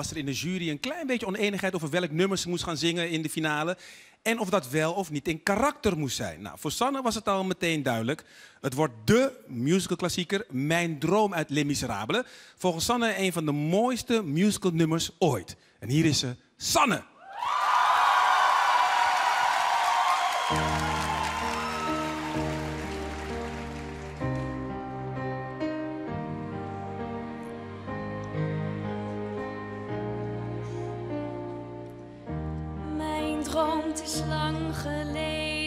was er in de jury een klein beetje oneenigheid over welk nummer ze moest gaan zingen in de finale. En of dat wel of niet in karakter moest zijn. Nou, voor Sanne was het al meteen duidelijk. Het wordt dé musicalklassieker Mijn Droom uit Les Miserables. Volgens Sanne een van de mooiste musicalnummers ooit. En hier is ze, Sanne. Het is lang geleden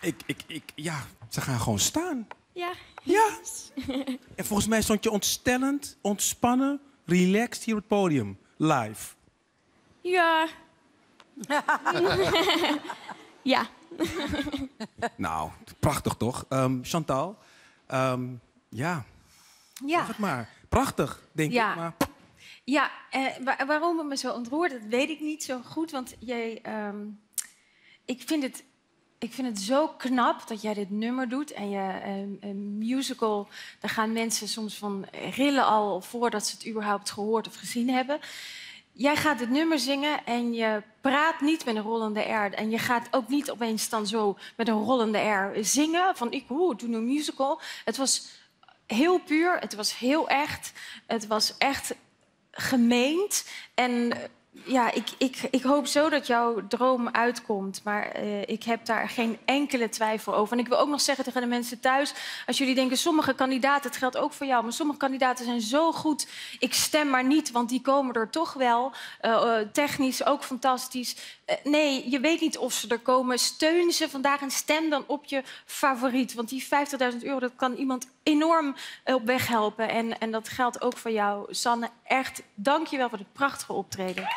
Ik, ik, ik, ja, ze gaan gewoon staan. Ja. Ja. En volgens mij stond je ontstellend, ontspannen, relaxed hier op het podium. Live. Ja. ja. Nou, prachtig toch? Ehm, Chantal, ehm, ja, Ja, zeg het maar. Prachtig, denk Ja. ik. Maar ja eh, wa- waarom het me zo ontroert, dat weet ik niet zo goed. Want jij, ehm, ik, vind het, ik vind het zo knap dat jij dit nummer doet. En je ehm, musical, daar gaan mensen soms van rillen al voordat ze het überhaupt gehoord of gezien hebben. Jij gaat dit nummer zingen en je praat niet met een rollende R. En je gaat ook niet opeens dan zo met een rollende R zingen. Van ik hoe, doe een musical. Het was heel puur, het was heel echt. Het was echt gemeend. En ja, ik, ik, ik hoop zo dat jouw droom uitkomt. Maar eh, ik heb daar geen enkele twijfel over. En ik wil ook nog zeggen tegen de mensen thuis... als jullie denken, sommige kandidaten, het geldt ook voor jou... maar sommige kandidaten zijn zo goed, ik stem maar niet... want die komen er toch wel. Eh, eh, technisch ook fantastisch. Eh, nee, je weet niet of ze er komen. Steun ze vandaag en stem dan op je favoriet. Want die 50.000 euro, dat kan iemand enorm eh, op weg helpen. En, en dat geldt ook voor jou, Sanne. Echt, dank je wel voor het prachtige optreden.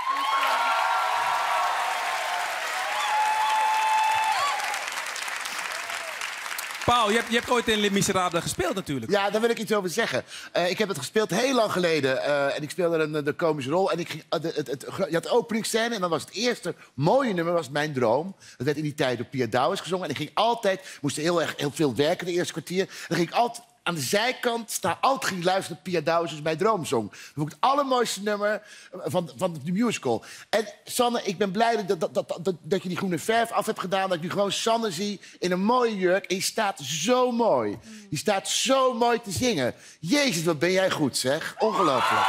Paul, je hebt, je hebt ooit in Les gespeeld natuurlijk. Ja, daar wil ik iets over zeggen. Eh, ik heb het gespeeld heel lang geleden. eh, en ik speelde een, de komische rol. En ik ging, eh, de- het, het, je had openingsscène en dan was het eerste mooie nummer was Mijn Droom. Dat werd in die tijd door Pia Douwes gezongen. En ik ging altijd, moest heel, erg, heel veel werken de eerste kwartier. Dan ging ik altijd aan de zijkant sta altijd ging luisteren Pia Douwes' Mijn Droomsong. Dat vond ik het allermooiste nummer van, van de musical. En Sanne, ik ben blij dat, dat, dat, dat, dat je die groene verf af hebt gedaan. Dat ik nu gewoon Sanne zie in een mooie jurk. En je staat zo mooi. Je staat zo mooi te zingen. Jezus, wat ben jij goed, zeg. Ongelooflijk.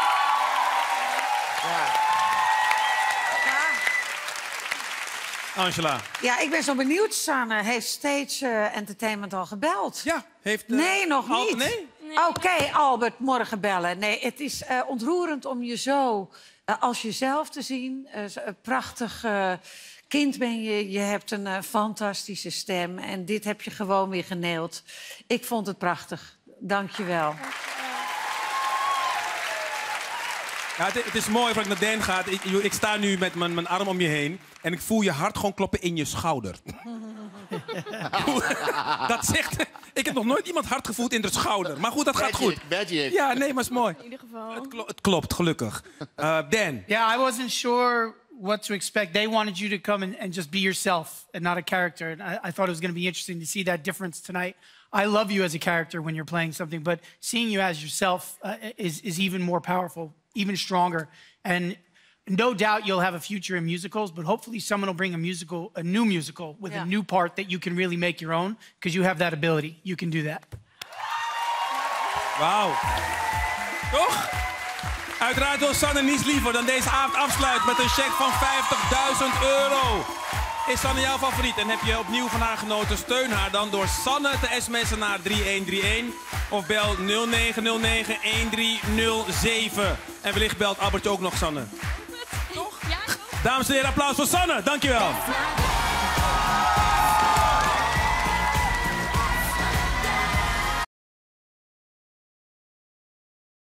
Angela. Ja, ik ben zo benieuwd, Sanne. Heeft Stage eh, Entertainment al gebeld? Ja, heeft... eh, Nee, nog Al- niet. nee? Oké, Albert, morgen bellen. Nee, het is eh, ontroerend om je zo als jezelf te zien. Eh, prachtig eh, kind ben je. Je hebt een eh, fantastische stem. En dit heb je gewoon weer geneeld. Ik vond het prachtig. Dank je wel. Ja, het, het is mooi voordat ik naar Dan ga. Ik, ik sta nu met mijn, mijn arm om je heen. En ik voel je hart gewoon kloppen in je schouder. dat zegt... Ik heb nog nooit iemand hard gevoeld in de schouder. Maar goed, dat gaat goed. Magic. Ja, nee, maar is mooi. In ieder geval. Het, klo- het klopt, gelukkig. Eh, Dan. Yeah, I wasn't sure what to expect. They wanted you to come and, and just be yourself and not a character. And I, I thought it was going to be interesting to see that difference tonight. I love you as a character when you're playing something, but seeing you as yourself uh, is, is even more powerful, even stronger. And no doubt you'll have a future in musicals, but hopefully someone will bring a musical, a new musical with Yeah. a new part that you can really make your own because you have that ability. You can do that. Wauw. Toch? Uiteraard wil Sanne niets liever dan deze avond afsluiten met een cheque van 50.000 euro. Is Sanne jouw favoriet en heb je opnieuw van haar genoten? Steun haar dan door Sanne te sms'en naar 3131 of bel 0909 1307. En wellicht belt Albert ook nog Sanne. Ja, Dames en heren, applaus voor Sanne. Dankjewel. toch?